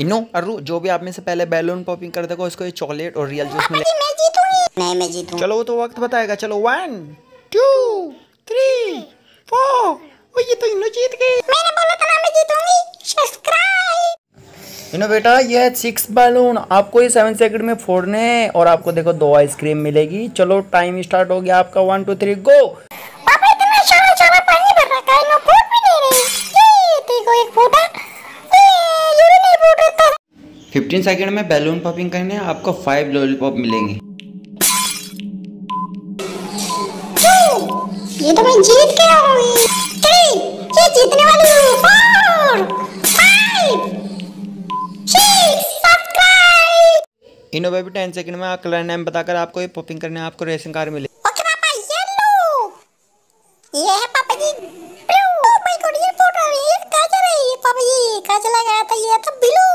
इनो अरु जो भी आप में से पहले बैलून पॉपिंग कर देगा उसको ये चॉकलेट और रियल जूस मिले मैं जीतूँगी नहीं मैं जीतूँगी चलो वो तो वक्त बताएगा। चलो वन टू थ्री फोर ओ ये तो इनो जीत गई। मैंने बोला था ना मैं जीतूँगी। सब्सक्राइब इनो बेटा ये है सिक्स बैलून आपको ये सेवन सेकंड में फोड़ने हैं और आपको देखो दो आइसक्रीम मिलेगी। चलो टाइम स्टार्ट हो गया आपका। One two three go 15 second में बैलून पॉपिंग करने आपको फाइव लॉलीपॉप मिलेंगे। ये तो मैं जीत गया हूँ ये जीतने वाली हूँ। इनो बेबी टेन सेकंड में आपका नेम बताकर आपको ये पॉपिंग करने आपको रेसिंग कार मिले। ओके पापा येलो ये है पापा जी ब्लू ओ माय गॉड ये फ़ोटो है। ये कहाँ जा रही है? पापा जी कहाँ चला गया था? ये तो ब्लू